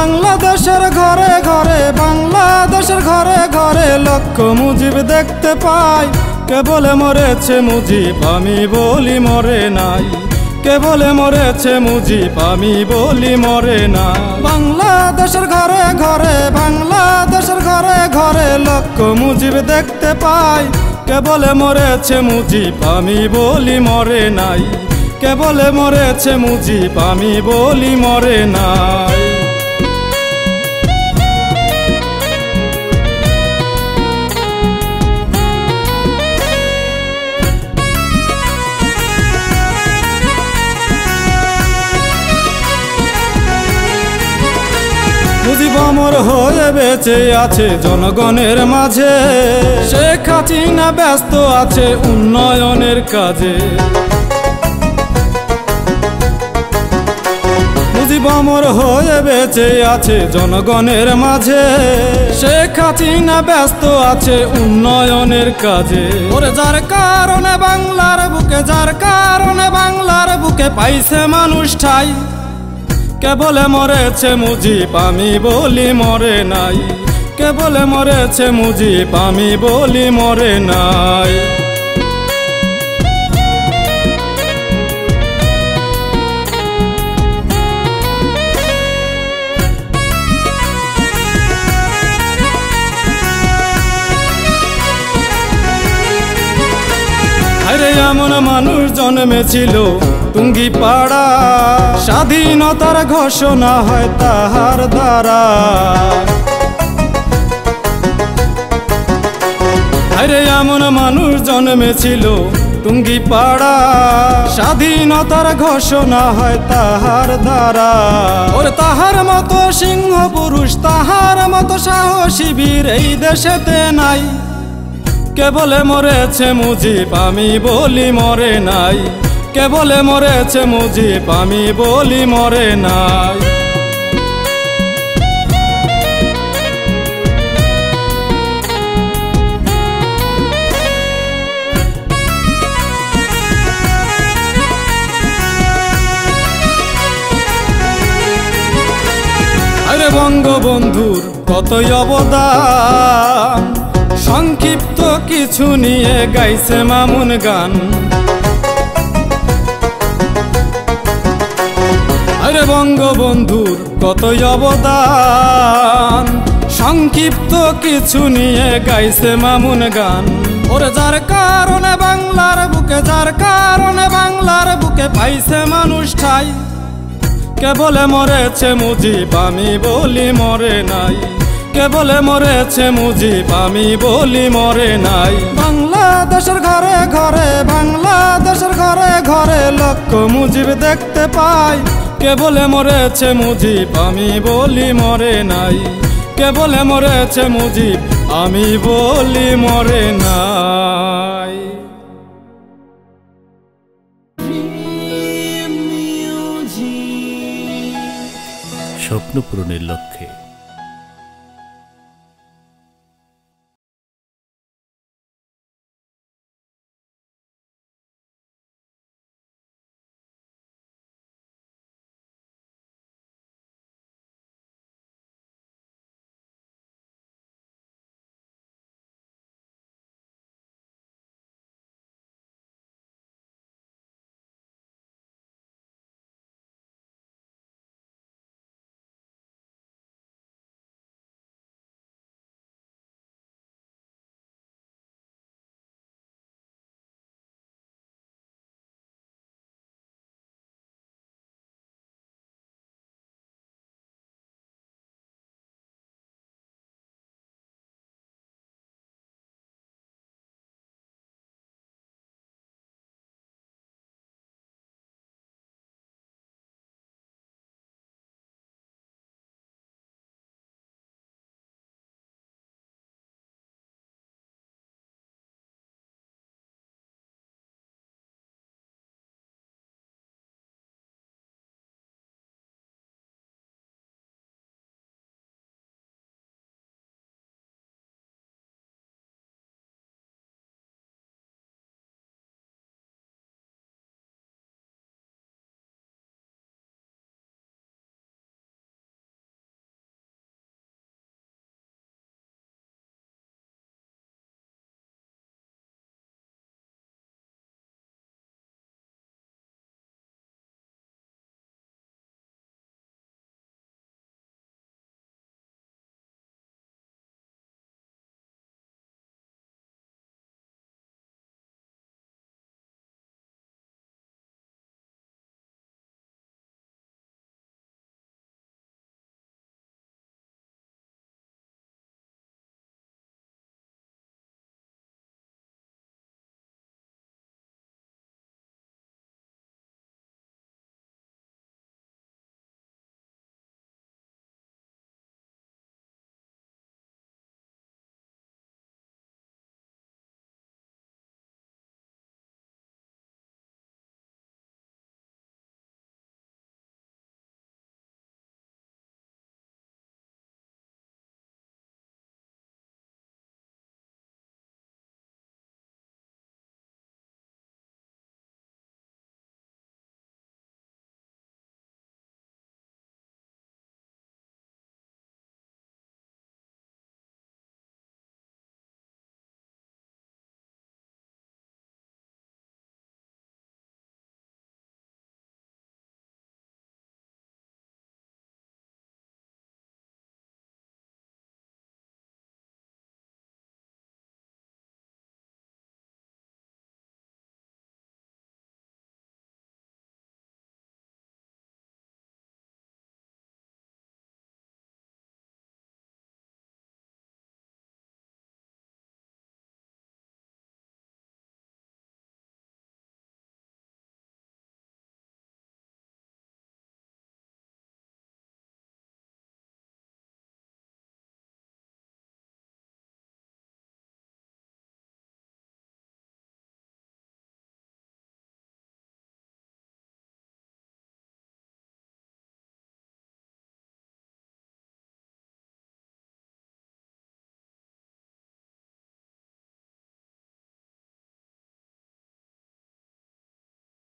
বাংলাদেশের ঘরে ঘরে, বাংলাদেশের ঘরে ঘরে লক্ষ মুজিব দেখতে পাই। কে বলে মরেছে মুজিব, আমি বলি মরে নাই। কে বলে মরেছে মুজিব, আমি বলি মরে না বাংলাদেশের ঘরে ঘরে, বাংলাদেশের ঘরে ঘরে লক্ষ মুজিব দেখতে পাই। কে বলে মরেছে মুজিব, আমি বলি মরে নাই। কে বলে মরেছে মুজিব, আমি বলি মরে নাই। অমর হয়ে বেঁচে আছে জনগণের মাঝে। শেখ হাসিনা ব্যস্ত আছে উন্নয়নের কাজে। অমর হয়ে বেঁচে আছে জনগণের মাঝে। শেখ হাসিনা ব্যস্ত আছে উন্নয়নের কাজে। ওরে যার কারণে বাংলার বুকে, যার কারণে বাংলার বুকে পাইছে মানুষ ঠাই। কে বলে মরেছে মুজিব, আমি বলি মরে নাই। কেবল মরেছে মুজিব, আমি বলি মরে নাই। মানুষ জন্মেছিল টুঙ্গি পাড়া স্বাধীনতার ঘোষণা হয় তাহার দ্বারা। আরে এমন মানুষ জন্মেছিল টুঙ্গি পাড়া স্বাধীনতার ঘোষণা হয় তাহার দ্বারা। ওর তাহার মতো সিংহ পুরুষ তাহার মতো সাহসী বীর এই দেশেতে নাই। কে বলে মরেছে মুজিব, আমি বলি মরে নাই। কে বলে মরেছে মুজিব, আমি বলি মরে নাই। বঙ্গবন্ধুর কতই অবদান? সংক্ষিপ্ত কিছু নিয়ে গাইছে মামুন গান। আরে বঙ্গবন্ধুর কতই অবদান। সংক্ষিপ্ত কিছু নিয়ে গাইছে মামুন গান। ওরে যার কারণে বাংলার বুকে, যার কারণে বাংলার বুকে পাইছে মানুষ ঠাই। কে বলে মরেছে মুজিব, আমি বলি মরে নাই। কে বলে মরেছে মুজিব আমি বলি মরে নাই। বাংলাদেশের ঘরে ঘরে বাংলাদেশের ঘরে ঘরে লক্ষ মুজিব দেখতে পাই। কে বলে মরেছে মুজিব আমি বলি মরে নাই। কে বলে মরেছে মুজিব আমি বলি মরে নাই। স্বপ্ন পূরণের লক্ষ্যে